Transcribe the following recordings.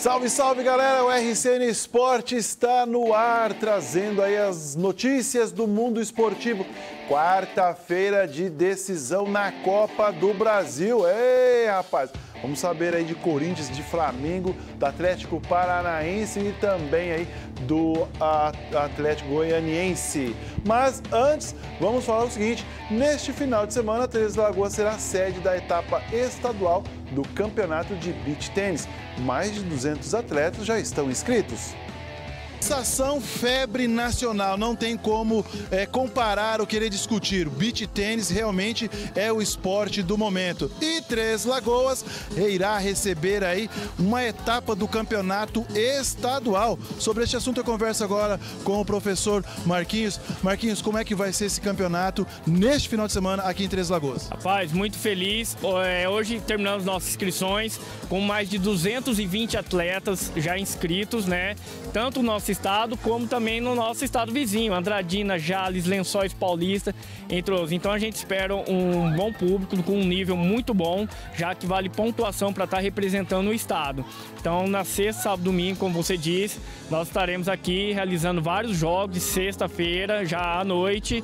Salve, salve galera! O RCN Esporte está no ar, trazendo aí as notícias do mundo esportivo. Quarta-feira de decisão na Copa do Brasil. Ei, rapaz! Vamos saber aí de Corinthians, de Flamengo, do Atlético Paranaense e também aí do Atlético Goianiense. Mas antes, vamos falar o seguinte: neste final de semana, Três Lagoas será sede da etapa estadual do Campeonato de Beach Tênis. Mais de 200 atletas já estão inscritos. Sensação febre nacional, não tem como é, comparar ou querer discutir. Beach tênis realmente é o esporte do momento. E Três Lagoas irá receber aí uma etapa do campeonato estadual. Sobre este assunto eu converso agora com o professor Marquinhos. Marquinhos, como é que vai ser esse campeonato neste final de semana aqui em Três Lagoas? Rapaz, muito feliz. É, hoje terminamos nossas inscrições com mais de 220 atletas já inscritos, né? Tanto nosso nosso estado, como também no nosso estado vizinho, Andradina, Jales, Lençóis Paulista, entre outros. Então a gente espera um bom público com um nível muito bom, já que vale pontuação para estar tá representando o estado. Então na sexta, sábado, domingo, como você disse, nós estaremos aqui realizando vários jogos de sexta-feira, já à noite,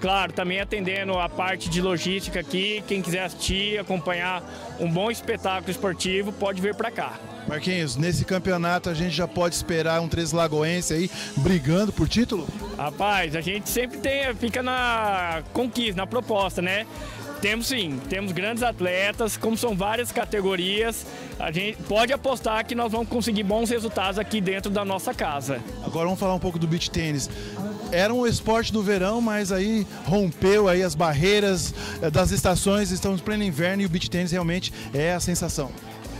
claro, também atendendo a parte de logística aqui. Quem quiser assistir, acompanhar um bom espetáculo esportivo, pode vir para cá. Marquinhos, nesse campeonato a gente já pode esperar um Três Lagoense aí brigando por título? Rapaz, a gente sempre tem, fica na conquista, na proposta, né? Temos sim, temos grandes atletas, como são várias categorias, a gente pode apostar que nós vamos conseguir bons resultados aqui dentro da nossa casa. Agora vamos falar um pouco do beach tênis era um esporte do verão, mas aí rompeu aí as barreiras eh, das estações, estamos em pleno inverno e o beach tênis realmente é a sensação.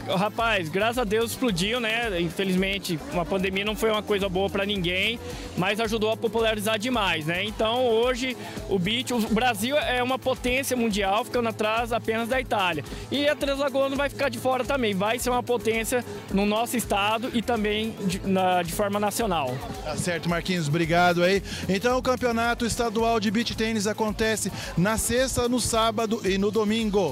Rapaz, graças a Deus explodiu, né? Infelizmente, uma pandemia não foi uma coisa boa para ninguém, mas ajudou a popularizar demais, né? Então, hoje, o beach, o Brasil é uma potência mundial, ficando atrás apenas da Itália. E a Três Lagoas não vai ficar de fora também, vai ser uma potência no nosso estado e também de, na, de forma nacional. Tá certo, Marquinhos, obrigado aí. Então, o campeonato estadual de beach tênis acontece na sexta, no sábado e no domingo.